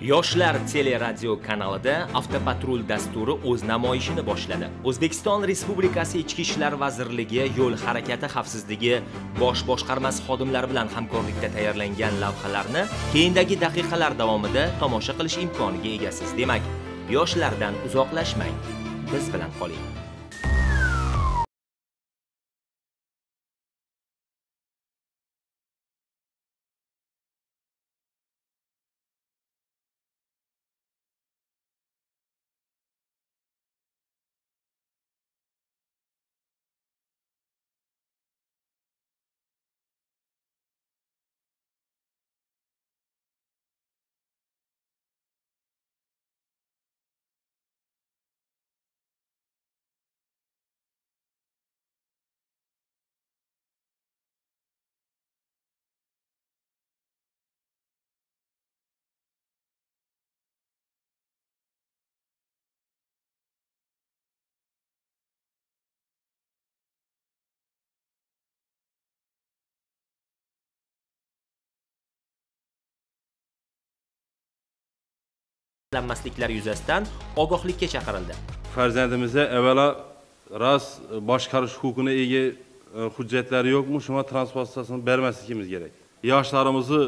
Yoshlar teleradio kanalida Avtopatrul dasturi o'z namoyishini boshladi. O'zbekiston Respublikasi Ichki ishlar vazirligi yo'l harakati xavfsizligi bosh boshqarmasi xodimlari bilan hamkorlikda tayyorlangan lavhalarni keyindagi daqiqalar davomida tomosha qilish imkoniga egasiz. Demak, yoshlardan uzoqlashmang. Biz bilan qoling. Lanmasliklari yuzasidan ogohlikka chaqirildi. farzandimizga avvalo rost boshqarish huquqini ega e, hujjatlari yo'qmi shunga transportatsiyasini bermasligimiz kerak yoshlarimizni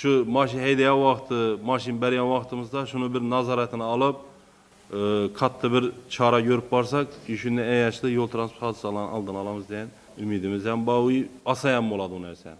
shu mashina haydagan vaqti mashina bergan vaqtimizda shuni bir nazoratini olib e, katta bir chora ko'rib borsak shundan ayashli yo'l transport hodisalarini oldini olamiz degan umidimiz ham bor oson ham bo'ladi u narsa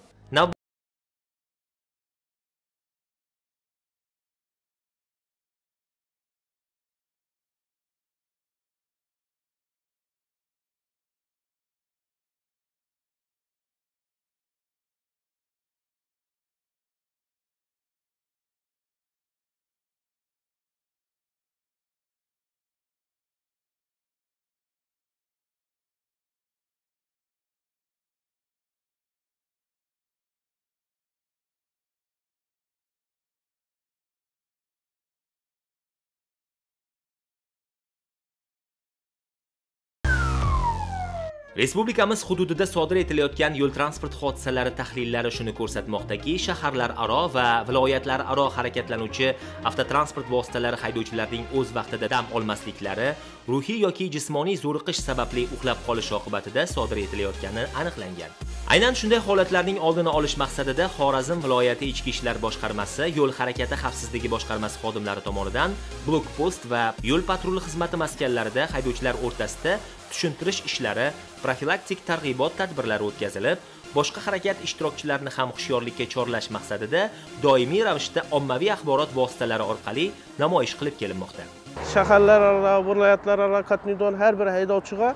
Respublikamiz hududida sodir etilayotgan yo'l transport hodisalari tahlillari shuni ko'rsatmoqdaki, shaharlararo va viloyatlararo harakatlanuvchi avtotransport vositalari haydovchilarining o'z vaqtida dam olmasliklari, ruhiy yoki jismoniy zo'riqish sababli uxlab qolish oqibatida sodir etilayotgani aniqlangan. Aynan shunday holatlarning oldini olish maqsadida Xorazm viloyati Ichki ishlar boshqarmasi yo'l harakati xavfsizligi boshqarmasi xodimlari tomonidan blokpost va yo'l patrul xizmati maskanlarida haydovchilar o'rtasida tushuntirish ishlari, profilaktik targ'ibot tadbirlari o'tkazilib, boshqa harakat ishtirokchilarini ham hushyorlikka chorlash maqsadida doimiy ravishda ommaviy axborot vositalari orqali namoyish qilib kelinmoqda. Shaharlararo, viloyatlararo qatnaydigan har bir haydovchiga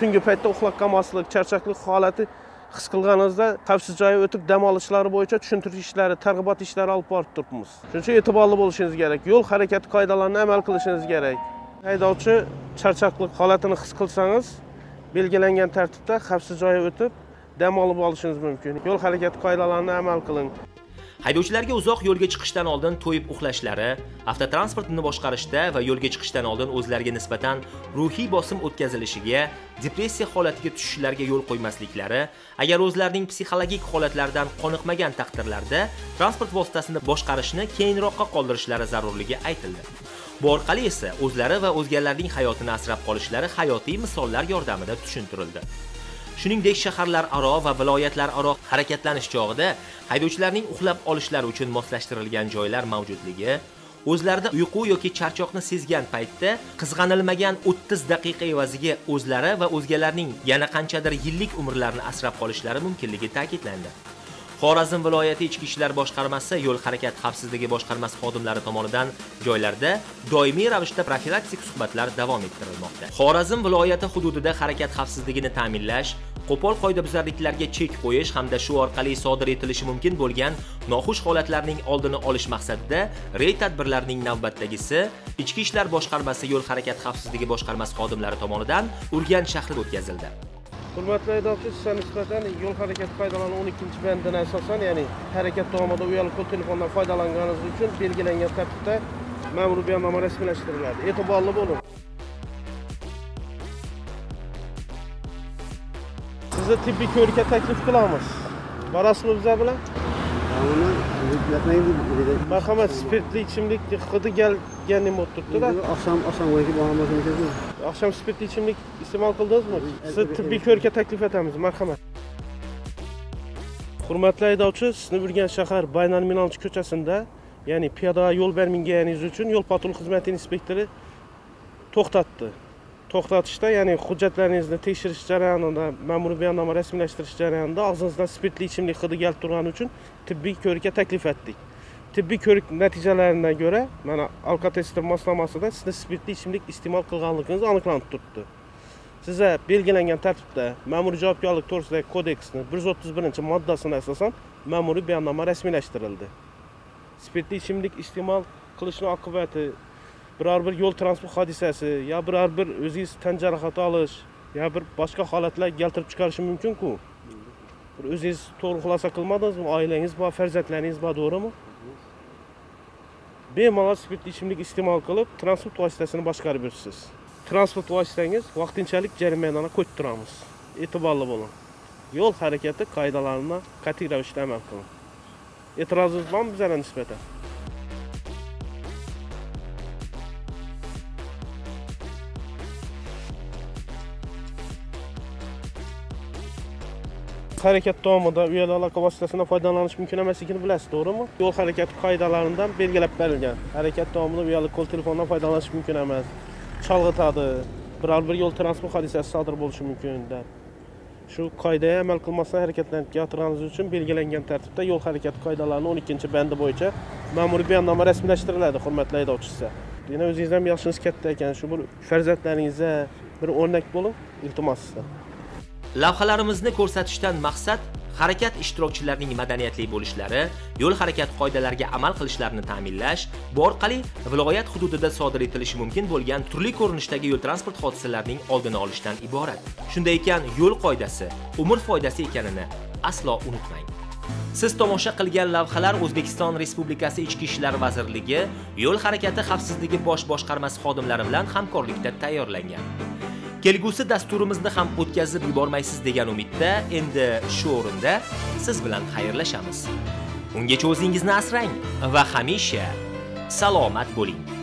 tungi paytda uxlab qolmaslik, charchoqlik holati his qilganingizda xavfsiz joyga o'tib dam olishlari bo'yicha tushuntirish ishlari targ'ibot ishlari olib borib turibmiz. Shuning uchun e'tiborli bo'lishingiz kerak yo'l harakati qoidalarini amal qilishingiz kerak. Haydovchi charchoqlik holatini his qilsangiz belgilangan tartibda xavfsiz joyga o'tib dam olib olishingiz mumkin. Yo'l harakati qoidalarini amal qiling. Haydovchilarga uzoq yo'lga chiqishdan oldin to'yib uxlashlari avtotransportni boshqarishda va yo'lga chiqishdan oldin o'zlariga nisbatan ruhiy bosim o'tkazilishiga depressiya holatiga tushishlariga yo'l qo'ymasliklari agar o'zlarining psixologik holatlaridan qoniqmagan taqdirlarda transport vositasini boshqarishni keyinroqqa qoldirishlari zarurligi aytildi. Bu orqali esa o'zlari va o'zgalarning hayotini asrab qolishlari hayotiy misollar yordamida tushuntirildi. Shuningdek shaharlararo va viloyatlararo harakatlanish chog'ida haydovchilarning uxlab olishlari uchun moslashtirilgan joylar mavjudligi o'zlarida uyqu yoki charchoqni sezgan paytda qizg'anilmagan 30 daqiqa evaziga o'zlari va o'zgalarning yana qanchadir yillik umrlarini asrab qolishlari mumkinligi ta'kidlandi. Xorazm viloyati ichki ishlar boshqarmasi yo'l harakat xavfsizligi boshqarmasi xodimlari tomonidan joylarda doimiy ravishda profilaktik suhbatlar davom ettirilmoqda. Xorazm viloyati hududida harakat xavfsizligini ta'minlash, qo'pol qoidabuzarliklarga chek qo'yish hamda shu orqali sodir etilishi mumkin bo'lgan noxush holatlarning oldini olish maqsadida reyd tadbirlarining navbatdagisi Ichki ishlar boshqarmasi yo'l harakat xavfsizligi boshqarmasi xodimlari tomonidan Urganch shahrida o'tkazildi. Hurmatli haydovchi sizga nisbatan yo'l harakati qoidalarining o'n ikkinchi bandidan asosan ya'ni harakat davomida uyali qo'l telefondan foydalanganingiz uchun belgilangan tartibda ma'muriy bayonnoma rasmiylashtiriladi. E'tiborli bo'ling. Sizni tibbiy ko'rikka taklif qilamiz. Borasizmi bizlar bilan? Marhamat spirtli ichimlik hidi kelgan bo'lib turibdida bakın dedi. oqshom spirtli ichimlik iste'mol qildingizmi? Sizni tibbiy ko'rikka taklif etamiz marhamat. Hurmatli haydovchi sizni urganch shahar baynalminalchi ko'chasida ya'ni piyoda yo'l berminganingiz uchun yo'l patrul xizmati inspektori to'xtatdi to'xtatishda ya'ni hujjatlaringizni tekshirish jarayonida ma'muriy bayonnoma rasmiylashtirish jarayonida og'zingizdan spirtli ichimlik hidi kelib turgani uchun tibbiy ko'rikka taklif etdik. Tibbiy ko'rik natijalaridan ko'ra mana alkotester moslamasida sizni spirtli ichimlik iste'mol qilganligingiz aniqlanib turibdi sizga belgilangan tartibda ma'muriy javobgarlik to'g'risidagi kodeksni bir yuz o'ttiz birinchi moddasiga asosan ma'muriy bayonnoma rasmiylashtirildi spirtli ichimlik iste'mol qilishni oqibati biror bir yo'l transport hodisasi yo biror bir o'zingiz tan jarohati olish yo bir boshqa holatlar keltirib chiqarishi mumkinku? Bir o'zingiz to'g'ri xulosa qilmadingizmi? Oilangiz bor farzandlaringiz bor to'g'rimi? Bemalol spirtli ichimlik iste'mol qilib transport vositasini boshqarib yuribsiz. Transport vositangiz vaqtinchalik jarimalarni qo'yib turamiz. E'tiborli bo'ling. Yo'l harakati qoidalarini qat'iy ravishda amal qiling. E'tirozingiz bormi bizlarga nisbatan? Harakat davomida uyali aloqa vositasidan foydalanish mumkin emasligini bilasiz to'g'rimi? Yo'l harakati qoidalaridan belgilab berilgan. Harakat davomida uyali qo'l telefondan foydalanish mumkin emas. Chalg'itadi biror bir yo'l transport hodisasi sodir bo'lishi mumkin deb shu qoidaga amal qilmasdan harakatlanib kelayotganingiz uchun belgilangan tartibda yo'l harakati qoidalarining o'n ikkinchi bandi bo'yicha ma'muriy bayonnoma rasmiylashtiriladi hurmatli haydovchisi yana o'zingizdan yoshingiz katta ekan shu bir farzandlaringizga bir o'rnak bo'ling iltimos sizdan. Lavhalarimizni ko'rsatishdan maqsad harakat ishtirokchilarining madaniyatli bo'lishlari, yo'l harakati qoidalariga amal qilishlarini ta'minlash, bu orqali viloyat hududida sodir etilishi mumkin bo'lgan turli ko'rinishdagi yo'l transport hodisalarining oldini olishdan iborat. Shunday ekan, yo'l qoidasi umr foydasi ekanini aslo unutmang. Siz tomosha qilgan lavhalar O'zbekiston Respublikasi Ichki ishlar vazirligi Yo'l harakati xavfsizligi bosh boshqarmasi xodimlari bilan hamkorlikda tayyorlangan. Kelgusi dasturimizni ham o'tkazib yubormaysiz degan umidda endi shu o'rinda siz bilan xayrlashamiz. Ungacha o'zingizni asrang va hamisha salomat bo'ling.